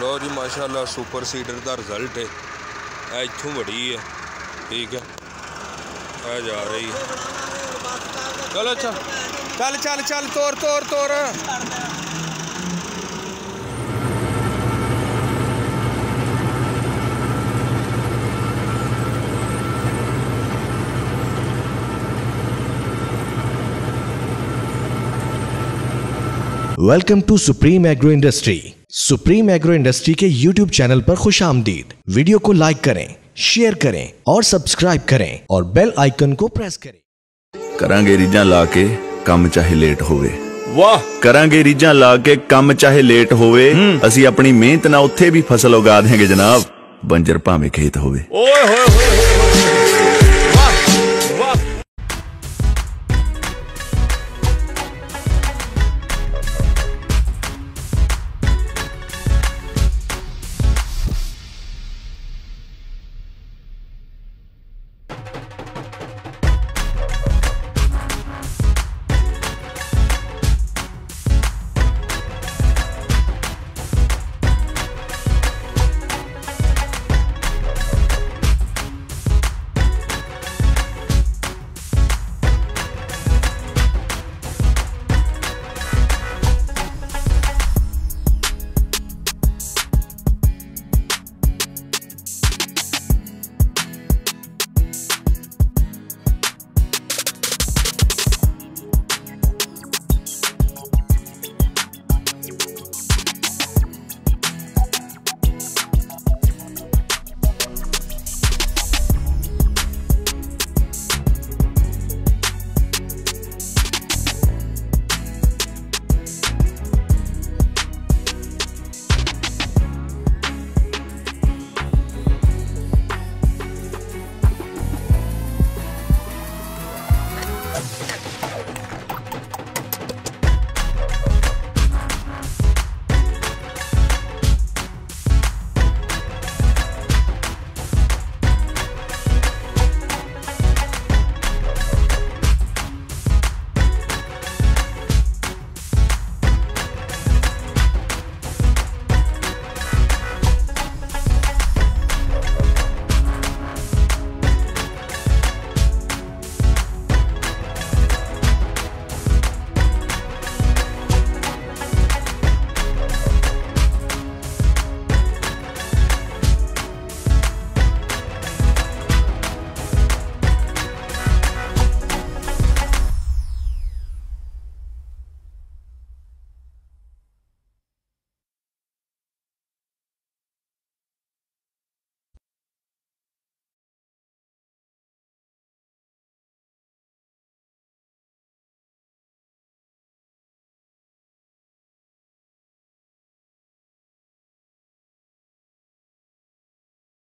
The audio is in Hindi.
लो जी माशाला सुपर सीडर का रिज़ल्ट है इतों बड़ी है ठीक है आ जा रही है चल चल चल चल तोर तोर तोर welcome to supreme agro industry supreme agro industry के यूट्यूब चैनल पर खुश आमदीद वीडियो को लाइक करें शेयर करें और सब्सक्राइब करें और बेल आइकन को प्रेस करें ਕਰਾਂਗੇ ਰੀਝਾਂ ਲਾ ਕੇ ਕੰਮ ਚਾਹੇ ਲੇਟ ਹੋਵੇ ਵਾਹ ਕਰਾਂਗੇ ਰੀਝਾਂ ਲਾ ਕੇ ਕੰਮ ਚਾਹੇ ਲੇਟ ਹੋਵੇ ਅਸੀਂ ਆਪਣੀ ਮਿਹਨਤ ਨਾਲ ਉੱਥੇ ਵੀ ਫਸਲ ਉਗਾ ਦੇਾਂਗੇ ਜਨਾਬ ਬੰਜਰ ਭਾਵੇਂ ਖੇਤ ਹੋਵੇ ਓਏ ਹੋਏ ਹੋਏ ਹੋਏ